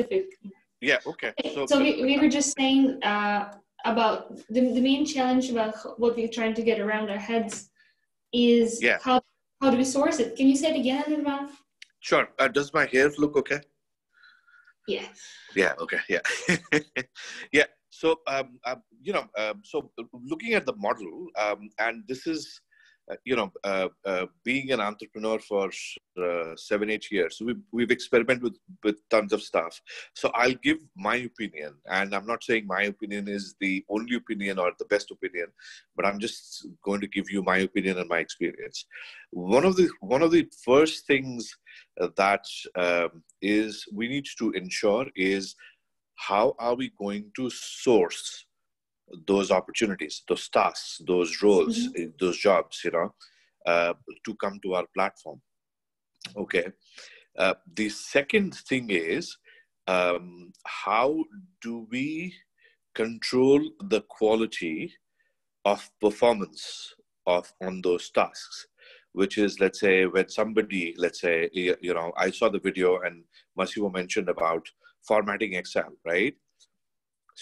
specific. Yeah. Okay. So, so we, we were just saying uh, about the, the main challenge about what we're trying to get around our heads is yeah. how how do we source it? Can you say it again, Anirban? Sure. Uh, does my hair look okay? Yeah. Yeah. Okay. Yeah. yeah. So, um, um, you know, um, so looking at the model, um, and this is uh, you know, uh, uh, being an entrepreneur for seven, eight years, we've, we've experimented with, with tons of stuff. So I'll give my opinion, and I'm not saying my opinion is the only opinion or the best opinion, but I'm just going to give you my opinion and my experience. One of the one of the first things that um, is we need to ensure is how are we going to source those opportunities, those tasks, those roles, mm-hmm. Eh, those jobs, you know, uh, to come to our platform. Okay. Uh, the second thing is um, how do we control the quality of performance of on those tasks? Which is, let's say, when somebody, let's say, you know, I saw the video and Massimo mentioned about formatting Excel, right?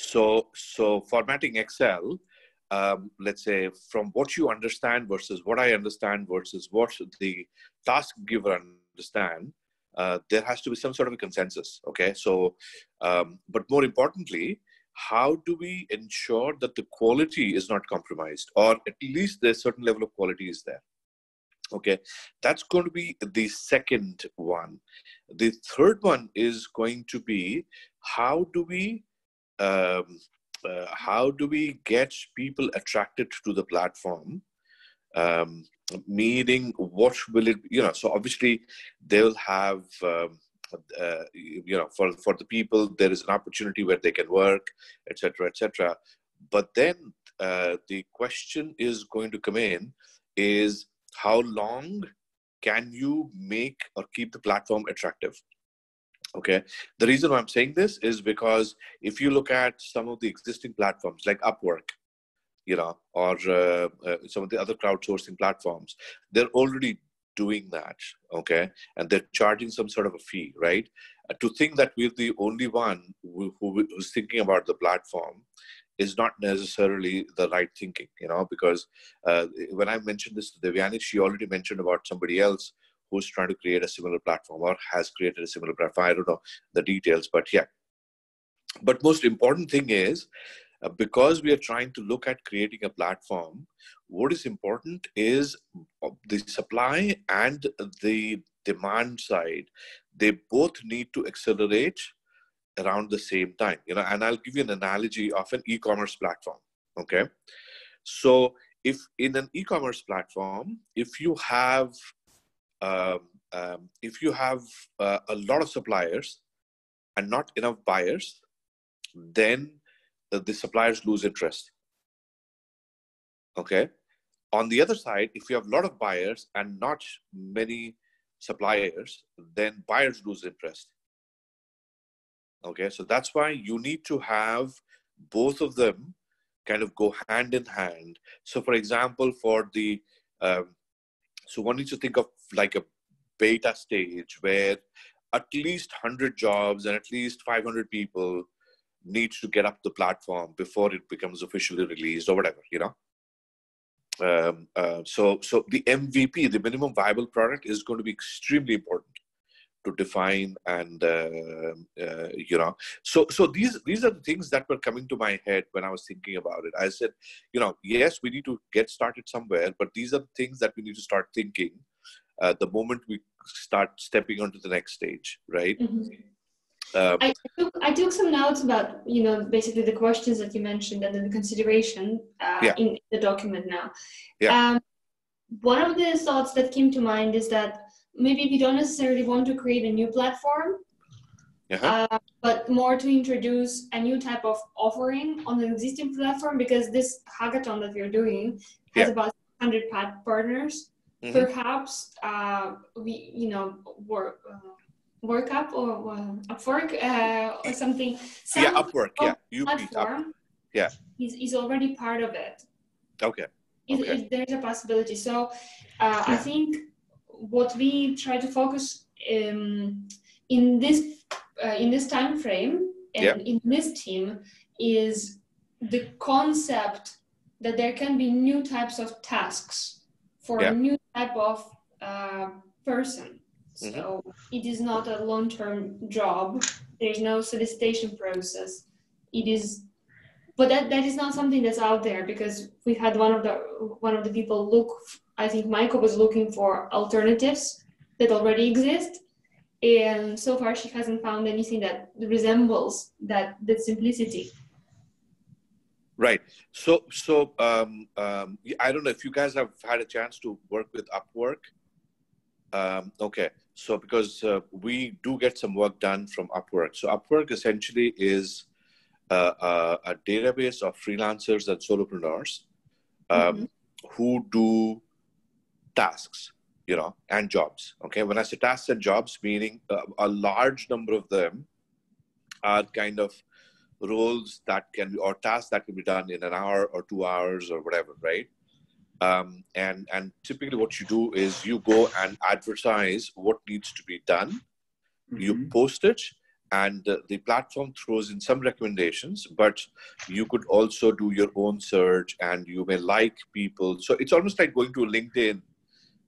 So, so formatting Excel, um, let's say from what you understand versus what I understand versus what the task giver understand, uh, there has to be some sort of a consensus. Okay, so, um, but more importantly, how do we ensure that the quality is not compromised, or at least there's certain level of quality is there? Okay, that's going to be the second one. The third one is going to be how do we um, uh, how do we get people attracted to the platform? Um, meaning, what will it? You know, so obviously they'll have. Um, uh, you know, for for the people, there is an opportunity where they can work, etc., etc. But then uh, the question is going to come in: is how long can you make or keep the platform attractive? Okay. The reason why I'm saying this is because if you look at some of the existing platforms like Upwork, you know, or uh, uh, some of the other crowdsourcing platforms, they're already doing that. Okay. And they're charging some sort of a fee, right? Uh, to think that we're the only one who, who, who's thinking about the platform is not necessarily the right thinking, you know, because uh, when I mentioned this to Devyani, she already mentioned about somebody else who's trying to create a similar platform or has created a similar platform. I don't know the details, but yeah. But most important thing is uh, because we are trying to look at creating a platform, what is important is uh, the supply and the demand side. They both need to accelerate around the same time. You know, and I'll give you an analogy of an e-commerce platform. Okay, so if in an e-commerce platform, if you have um, um, if you have uh, a lot of suppliers and not enough buyers, then the, the suppliers lose interest. Okay. On the other side, if you have a lot of buyers and not many suppliers, then buyers lose interest. Okay, so that's why you need to have both of them kind of go hand in hand. So, for example, for the um, so one needs to think of like a beta stage where at least 100 jobs and at least 500 people need to get up the platform before it becomes officially released or whatever, you know. Um, uh, so, so the MVP, the minimum viable product, is going to be extremely important to define and uh, uh, you know so so these these are the things that were coming to my head when i was thinking about it i said you know yes we need to get started somewhere but these are the things that we need to start thinking uh, the moment we start stepping onto the next stage right mm-hmm. Um, I, took, I took some notes about you know basically the questions that you mentioned and the consideration uh, yeah. in the document now. Yeah. Um, one of the thoughts that came to mind is that maybe we don't necessarily want to create a new platform, uh-huh. uh, but more to introduce a new type of offering on an existing platform because this hackathon that we're doing has yeah. about 100 partners. Mm-hmm. Perhaps uh, we, you know, work. Uh, work up or uh, Upwork uh, or something. Some yeah, Upwork. Yeah, you platform. Yeah, is, is already part of it. Okay. okay. there's a possibility. So uh, yeah. I think what we try to focus um, in this uh, in this time frame and yeah. in this team is the concept that there can be new types of tasks for yeah. a new type of uh, person. Mm-hmm. So it is not a long-term job. There's no solicitation process. It is, but that, that is not something that's out there because we had one of the one of the people look. I think Michael was looking for alternatives that already exist, and so far she hasn't found anything that resembles that that simplicity. Right. So, so um, um, I don't know if you guys have had a chance to work with Upwork. Um, okay. So, because uh, we do get some work done from Upwork. So, Upwork essentially is uh, a, a, database of freelancers and solopreneurs um, mm-hmm. who do tasks, you know, and jobs. Okay. When I say tasks and jobs, meaning uh, a large number of them are kind of roles that can be or tasks that can be done in an hour or two hours or whatever right? Um, and and typically what you do is you go and advertise what needs to be done. Mm-hmm. you post it and uh, the platform throws in some recommendations but you could also do your own search and you may like people. So it's almost like going to a linkedin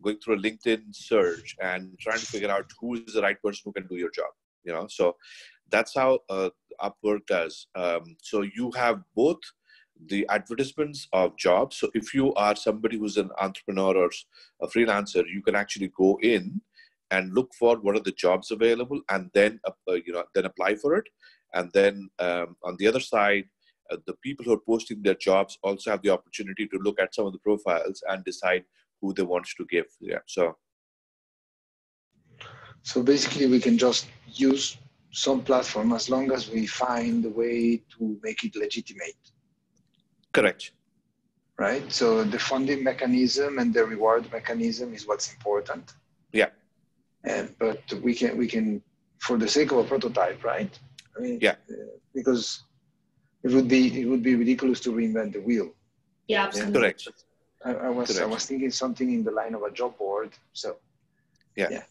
going through a linkedin search and trying to figure out who is the right person who can do your job you know? So that's how uh, Upwork does. Um, so you have both the advertisements of jobs. So if you are somebody who's an entrepreneur or a freelancer, you can actually go in and look for what are the jobs available, and then uh, you know then apply for it. And then um, on the other side, uh, the people who are posting their jobs also have the opportunity to look at some of the profiles and decide who they want to give. Yeah. So. So basically, we can just use some platform as long as we find a way to make it legitimate. Correct. Right? So the funding mechanism and the reward mechanism is what's important. Yeah. And, but we can, we can, for the sake of a prototype, right? I mean, yeah. Uh, because it would be, it would be ridiculous to reinvent the wheel. Yeah, absolutely. Correct. I, I was, Correct. I was thinking something in the line of a job board. So, yeah. yeah.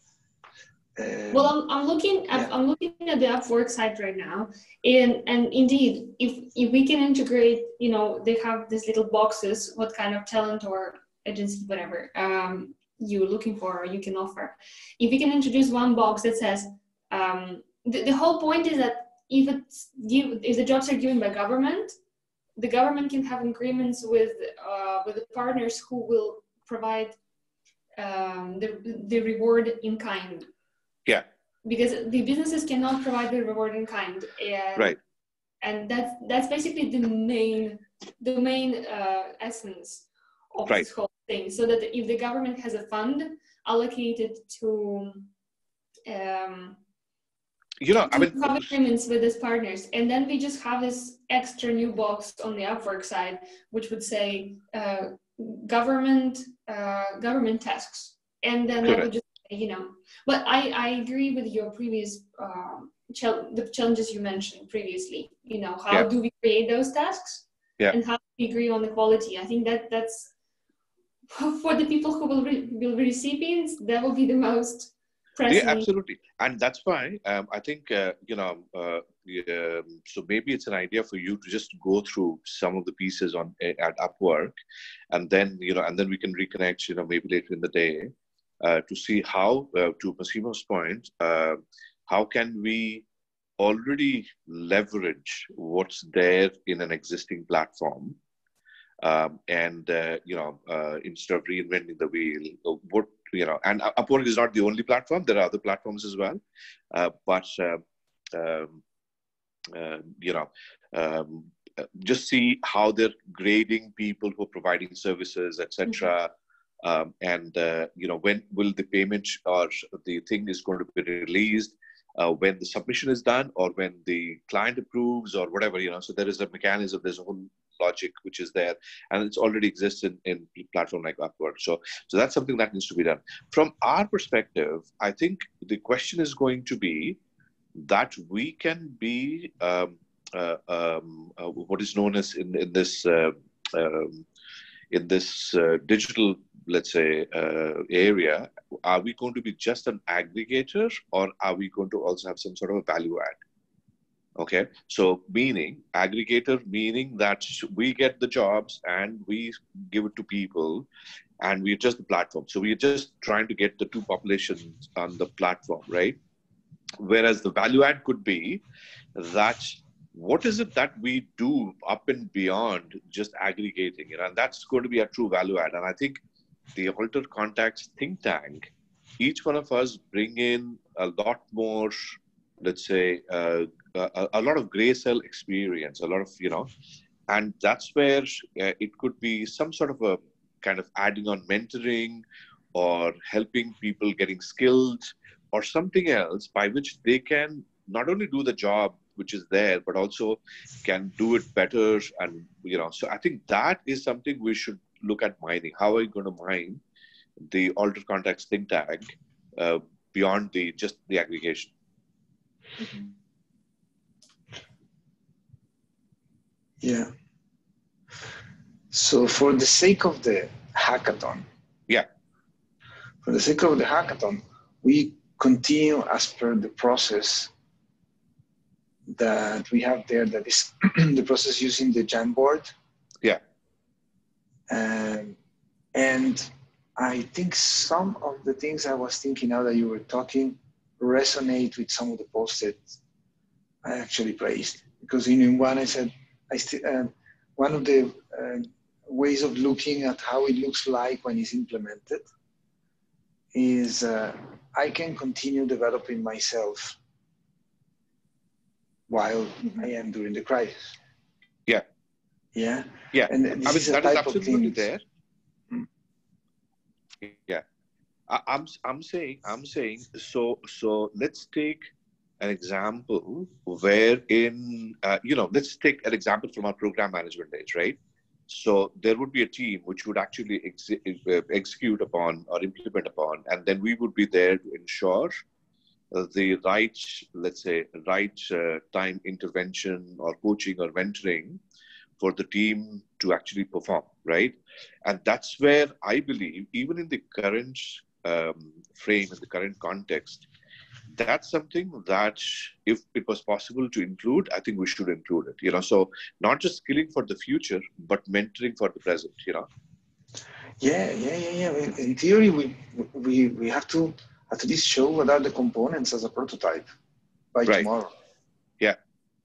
Um, well, I'm, I'm looking. Yeah. I'm looking at the Upwork site right now, and and indeed, if if we can integrate, you know, they have these little boxes. What kind of talent or agency, whatever, um, you're looking for, or you can offer. If we can introduce one box that says, um, the, the whole point is that if it's if the jobs are given by government, the government can have agreements with uh, with the partners who will provide um, the the reward in kind yeah. Because the businesses cannot provide the reward in kind. And, right. And that's that's basically the main the main uh, essence of right. this whole thing. So that if the government has a fund allocated to um, you know, I mean, have agreements with these partners, and then we just have this extra new box on the Upwork side, which would say uh, government uh, government tasks, and then I would just you know but i i agree with your previous um, the challenges you mentioned previously you know how yeah. do we create those tasks yeah. and how do we agree on the quality i think that that's for the people who will, re- will be recipients that will be the most pressing. yeah absolutely and that's why um, i think uh, you know uh, um, so maybe it's an idea for you to just go through some of the pieces on at upwork and then you know and then we can reconnect you know maybe later in the day to see how, uh, to Massimo's point, uh, how can we already leverage what's there in an existing platform um, and uh, you know uh, instead of reinventing the wheel uh, what you know and upwork is not the only platform there are other platforms as well but um, you know um, just see how they're grading people who are providing services etc um, and uh, you know when will the payment or the thing is going to be released uh, when the submission is done or when the client approves or whatever you know so there is a mechanism there's a whole logic which is there and it's already exists in, in platform like upwork. So so that's something that needs to be done. From our perspective i think the question is going to be that we can be um, uh, um, uh, what is known as in, in this uh, um, in this uh, digital, let's say, uh, area, are we going to be just an aggregator or are we going to also have some sort of a value add? Okay, so meaning aggregator, meaning that we get the jobs and we give it to people and we adjust the platform. So we're just trying to get the two populations on the platform, right? Whereas the value add could be that what is it that we do up and beyond just aggregating know and that's going to be a true value add. And i think the AlterContacts think tank each one of us bring in a lot more let's say uh, a, a, lot of gray cell experience a lot of you know and that's where uh, it could be some sort of a kind of adding on mentoring or helping people getting skilled or something else by which they can not only do the job which is there, but also can do it better. And, you know, so I think that is something we should look at mining. How are you going to mine the AlterContacts think tank uh, beyond the just the aggregation? Mm-hmm. Yeah. So for the sake of the hackathon, yeah. For the sake of the hackathon, we continue as per the process that we have there that is the process using the Jamboard. Yeah. Um, and I think some of the things I was thinking now that you were talking resonate with some of the posts that I actually placed. Because in one I said, I st- uh, one of the uh, ways of looking at how it looks like when it's implemented is uh, I can continue developing myself while mm-hmm. I am during the crisis. Yeah. Yeah. Yeah. And this I mean, is that is absolutely there. Hmm. Yeah. I, I'm I'm saying I'm saying so so let's take an example where in uh, you know let's take an example from our program management days right so there would be a team which would actually ex- uh, execute upon or implement upon and then we would be there to ensure uh, the right, let's say, right uh, time intervention or coaching or mentoring for the team to actually perform, right? And that's where I believe, even in the current um, frame, in the current context, that's something that if it was possible to include, I think we should include it. You know, so not just skilling for the future, but mentoring for the present. You know. Yeah, yeah, yeah, yeah. In, in theory, we we we have to at least show what are the components as a prototype by right. tomorrow. Yeah.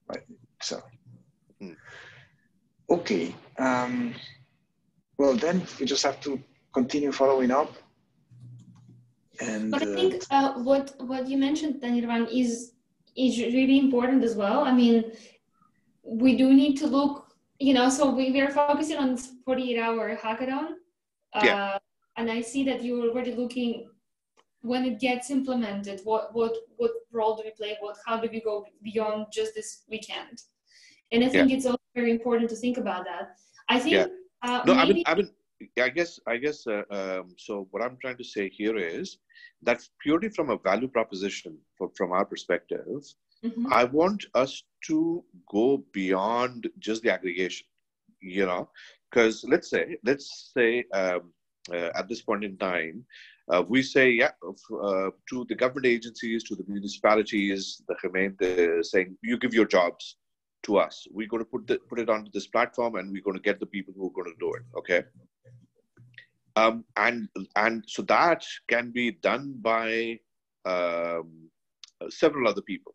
Right. So. Hmm. Okay. Um, well, then we just have to continue following up. And, but I think uh, uh, what what you mentioned, Daniel, is is really important as well. I mean, we do need to look. You know, so we, we are focusing on 48 hour hackathon. Uh, yeah. And I see that you're already looking when it gets implemented, what what what role do we play? What how do we go beyond just this weekend? And I think yeah. it's also very important to think about that. I think. Yeah. Uh, no, maybe... I mean, I mean, I guess, I guess. Uh, um, so what I'm trying to say here is that purely from a value proposition, for, from our perspective, mm-hmm. I want us to go beyond just the aggregation. You know, because let's say, let's say, um, at this point in time, uh, we say, yeah, uh, to the government agencies, to the municipalities, the Hemant, saying, you give your jobs to us. We're going to put, the, put it onto this platform and we're going to get the people who are going to do it. Okay. Um, and and so that can be done by um, several other people.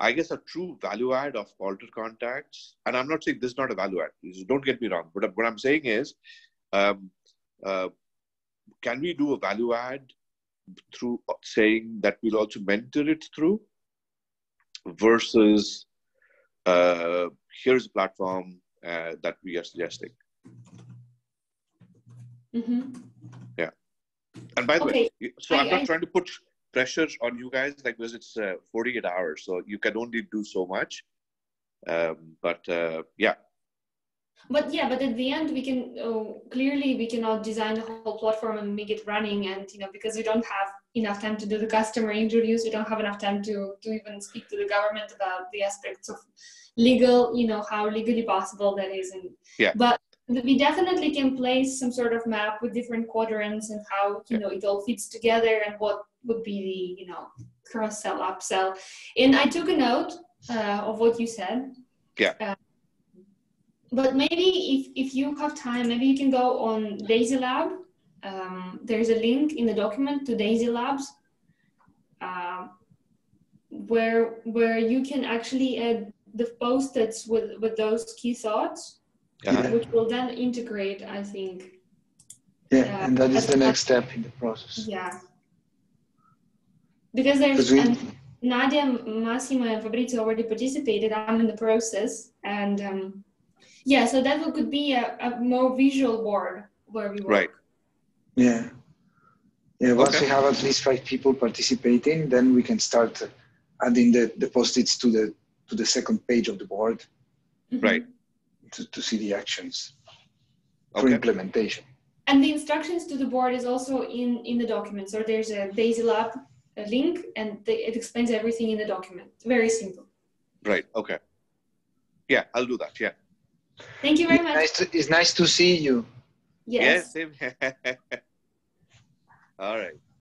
I guess a true value add of AlterContacts, and I'm not saying this is not a value add. Don't get me wrong, but what I'm saying is, um, uh, can we do a value add through saying that we'll also mentor it through versus uh, here's a platform uh, that we are suggesting. Mm-hmm. Yeah. And by the okay. way, so I, am not I, trying to put pressure on you guys, like because it's uh, 48 hours, so you can only do so much. Um, but uh, yeah, but yeah but at the end we can uh, clearly we cannot design the whole platform and make it running and you know because we don't have enough time to do the customer interviews. We don't have enough time to to even speak to the government about the aspects of legal you know how legally possible that is. And yeah. But we definitely can place some sort of map with different quadrants and how you know it all fits together and what would be the you know cross sell upsell. And i took a note uh, of what you said. Yeah. Uh, but maybe if, if you have time maybe you can go on daisy lab um, there's a link in the document to daisy labs uh, where where you can actually add the post-its with with those key thoughts which will then integrate, I think. Yeah, uh, and that is the next step in the process. Yeah. Because there's we, Nadia, Massimo, and Fabrizio already participated. I'm in the process, and um, yeah, so that could be a, a more visual board where we work. Right. Yeah. Yeah. Once okay. we have at least five people participating, then we can start adding the, the post-its to the to the second page of the board. Mm-hmm. Right to, to see the actions okay. for implementation. And the instructions to the board is also in, in the document. So there's a Daisy Lab a link and it explains everything in the document. Very simple. Right. Okay. Yeah, I'll do that. Yeah. Thank you very it's much. Nice to, it's nice to see you. Yes. yes All right.